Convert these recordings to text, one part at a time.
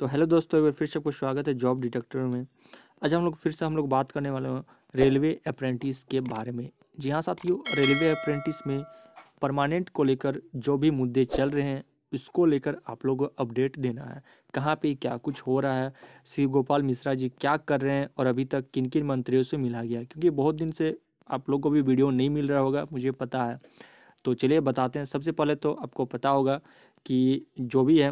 तो हेलो दोस्तों, एक बार फिर से आपको स्वागत है जॉब डिटेक्टर में। आज हम लोग फिर से हम लोग बात करने वाले हैं रेलवे अप्रेंटिस के बारे में। जी हाँ साथियों, रेलवे अप्रेंटिस में परमानेंट को लेकर जो भी मुद्दे चल रहे हैं उसको लेकर आप लोगों को अपडेट देना है। कहाँ पे क्या कुछ हो रहा है शिव गोपाल मिश्रा जी क्या कर रहे हैं और अभी तक किन किन मंत्रियों से मिला गया क्योंकि बहुत दिन से आप लोग को भी वीडियो नहीं मिल रहा होगा, मुझे पता है। तो चलिए बताते हैं। सबसे पहले तो आपको पता होगा कि जो भी है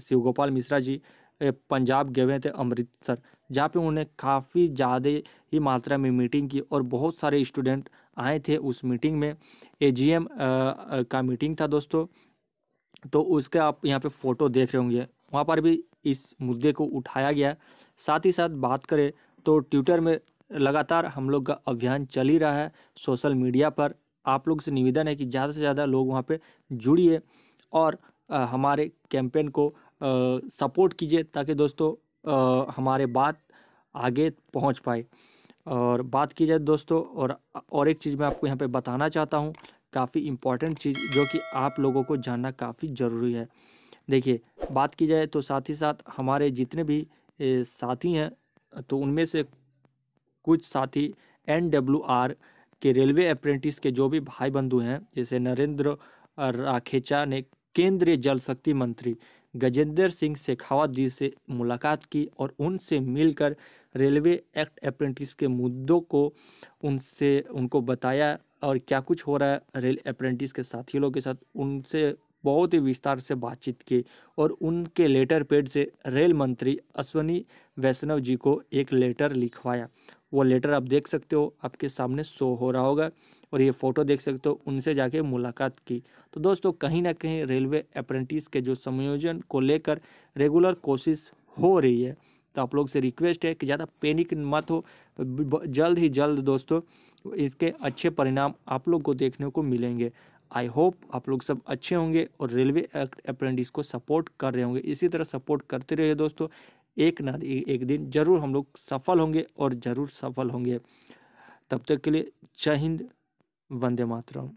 शिव गोपाल मिश्रा जी पंजाब गए हुए थे अमृतसर, जहाँ पे उन्होंने काफ़ी ज़्यादा ही मात्रा में मीटिंग की और बहुत सारे स्टूडेंट आए थे उस मीटिंग में। एजीएम का मीटिंग था दोस्तों तो उसके आप यहाँ पे फ़ोटो देख रहे होंगे। वहाँ पर भी इस मुद्दे को उठाया गया। साथ ही साथ बात करें तो ट्विटर में लगातार हम लोग का अभियान चल ही रहा है सोशल मीडिया पर। आप लोग से निवेदन है कि ज़्यादा से ज़्यादा लोग वहाँ पे जुड़िए और हमारे कैंपेन को सपोर्ट कीजिए ताकि दोस्तों आ, हमारे बात आगे पहुँच पाए। और बात की जाए दोस्तों और और एक चीज़ मैं आपको यहाँ पे बताना चाहता हूँ काफ़ी इंपॉर्टेंट चीज़ जो कि आप लोगों को जानना काफ़ी ज़रूरी है। देखिए बात की जाए तो साथ ही साथ हमारे जितने भी साथी हैं तो उनमें से कुछ साथी एन डब्ल्यू आर के रेलवे अप्रेंटिस के जो भी भाई बंधु हैं जैसे नरेंद्र राखेचा ने केंद्रीय जल शक्ति मंत्री गजेंद्र सिंह शेखावत जी से मुलाकात की और उनसे मिलकर रेलवे एक्ट अप्रेंटिस के मुद्दों को उनसे, उनको बताया और क्या कुछ हो रहा है रेल अप्रेंटिस के साथियों लोग के साथ, उनसे बहुत ही विस्तार से बातचीत की और उनके लेटर पेड से रेल मंत्री अश्वनी वैष्णव जी को एक लेटर लिखवाया। वो लेटर आप देख सकते हो, आपके सामने शो हो रहा होगा। और ये फ़ोटो देख सकते हो, उनसे जाके मुलाकात की। तो दोस्तों, कहीं ना कहीं रेलवे अप्रेंटिस के जो संयोजन को लेकर रेगुलर कोशिश हो रही है तो आप लोग से रिक्वेस्ट है कि ज़्यादा पैनिक मत हो। जल्द ही जल्द दोस्तों, इसके अच्छे परिणाम आप लोग को देखने को मिलेंगे। आई होप आप लोग सब अच्छे होंगे और रेलवे अप्रेंटिस को सपोर्ट कर रहे होंगे। इसी तरह सपोर्ट करते रहिए दोस्तों। एक ना एक दिन ज़रूर हम लोग सफल होंगे और ज़रूर सफल होंगे। तब तक के लिए जय हिंद। वंदे मातरम।